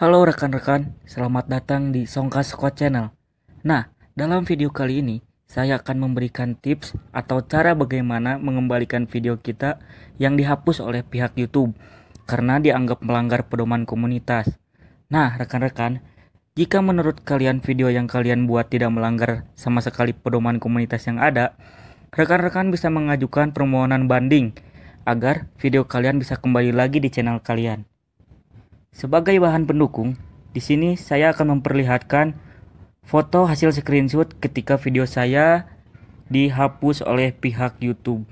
Halo rekan-rekan, selamat datang di Songka Squad Channel. Nah, dalam video kali ini, saya akan memberikan tips atau cara bagaimana mengembalikan video kita yang dihapus oleh pihak YouTube karena dianggap melanggar pedoman komunitas. Nah, rekan-rekan, jika menurut kalian video yang kalian buat tidak melanggar sama sekali pedoman komunitas yang ada, rekan-rekan bisa mengajukan permohonan banding agar video kalian bisa kembali lagi di channel kalian. Sebagai bahan pendukung, di sini saya akan memperlihatkan foto hasil screenshot ketika video saya dihapus oleh pihak YouTube.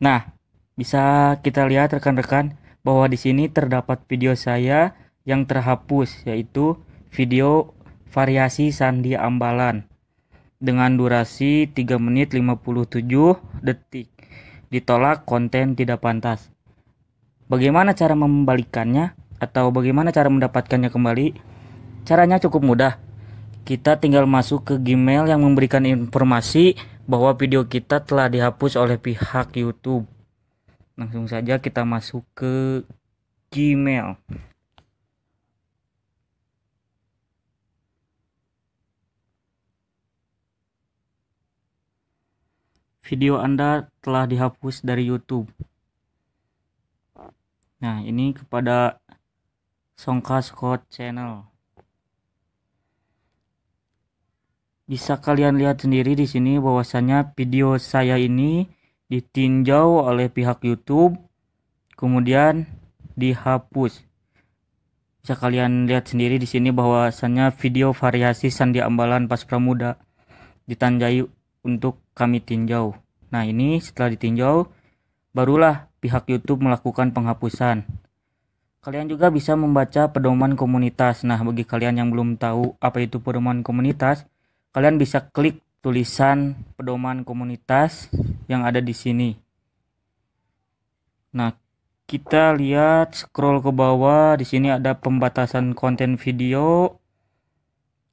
Nah, bisa kita lihat rekan-rekan bahwa di sini terdapat video saya yang terhapus yaitu video variasi Sandi Ambalan dengan durasi 3 menit 57 detik ditolak konten tidak pantas. Bagaimana cara membalikannya atau bagaimana cara mendapatkannya kembali? Caranya cukup mudah. Kita tinggal masuk ke Gmail yang memberikan informasi bahwa video kita telah dihapus oleh pihak YouTube. Langsung saja kita masuk ke Gmail. Video Anda telah dihapus dari YouTube. Nah, ini kepada Songka Scott Channel. Bisa kalian lihat sendiri di sini bahwasanya video saya ini ditinjau oleh pihak YouTube, kemudian dihapus. Bisa kalian lihat sendiri di sini bahwasanya video variasi Sandi Ambalan pas Pramuda ditanjai untuk kami tinjau. Nah ini setelah ditinjau, barulah pihak YouTube melakukan penghapusan. Kalian juga bisa membaca pedoman komunitas. Nah bagi kalian yang belum tahu apa itu pedoman komunitas, kalian bisa klik tulisan pedoman komunitas yang ada di sini. Nah kita lihat scroll ke bawah di sini ada pembatasan konten video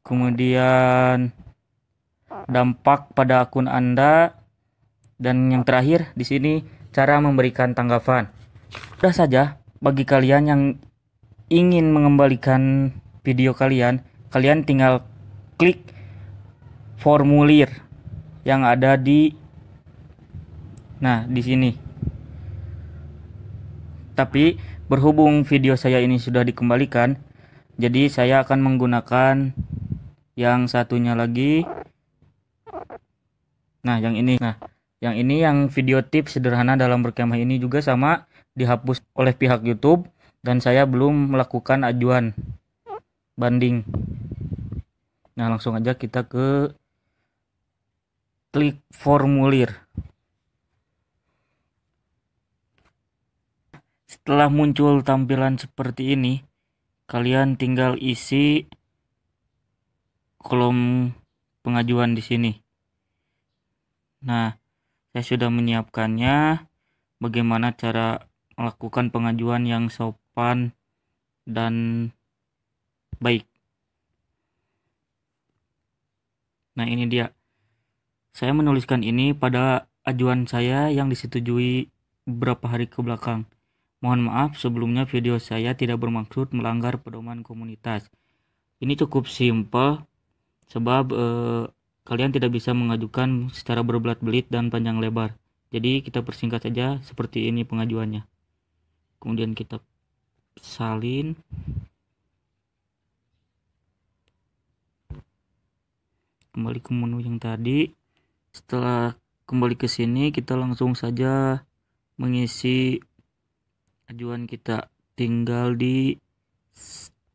kemudian dampak pada akun Anda, dan yang terakhir di sini cara memberikan tanggapan. Sudah saja bagi kalian yang ingin mengembalikan video kalian, kalian tinggal klik formulir yang ada di Nah, di sini. Tapi berhubung video saya ini sudah dikembalikan, jadi saya akan menggunakan yang satunya lagi Nah, yang ini. Nah, yang ini yang video tips sederhana dalam berkemah ini juga sama dihapus oleh pihak YouTube dan saya belum melakukan ajuan banding. Nah, langsung aja kita ke klik formulir. Setelah muncul tampilan seperti ini, kalian tinggal isi kolom pengajuan di sini. Nah, saya sudah menyiapkannya bagaimana cara melakukan pengajuan yang sopan dan baik. Nah, ini dia. Saya menuliskan ini pada ajuan saya yang disetujui beberapa hari ke belakang. Mohon maaf sebelumnya video saya tidak bermaksud melanggar pedoman komunitas. Ini cukup simpel sebab eh, kalian tidak bisa mengajukan secara berbelat-belit dan panjang lebar. Jadi kita persingkat saja seperti ini pengajuannya. Kemudian kita salin. Kembali ke menu yang tadi. Setelah kembali ke sini kita langsung saja mengisi ajuan kita tinggal di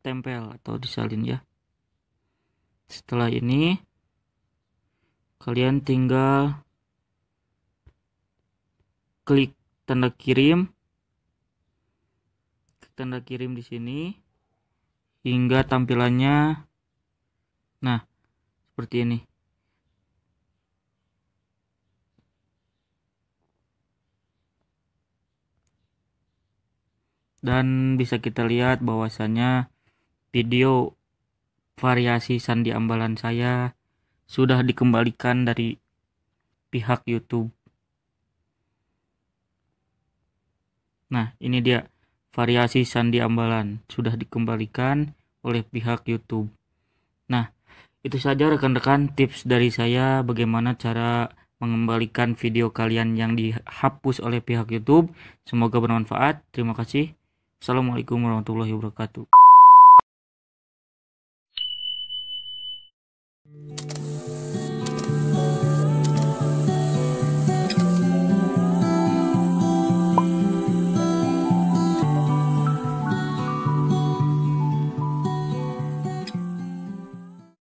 tempel atau disalin ya. Setelah ini kalian tinggal klik tanda kirim. Tanda kirim di sini hingga tampilannya. Nah seperti ini. Dan bisa kita lihat bahwasanya video variasi sandi ambalan saya sudah dikembalikan dari pihak YouTube. Nah, ini dia variasi sandi ambalan sudah dikembalikan oleh pihak YouTube. Nah, itu saja rekan-rekan tips dari saya bagaimana cara mengembalikan video kalian yang dihapus oleh pihak YouTube. Semoga bermanfaat. Terima kasih. Assalamualaikum warahmatullahi wabarakatuh.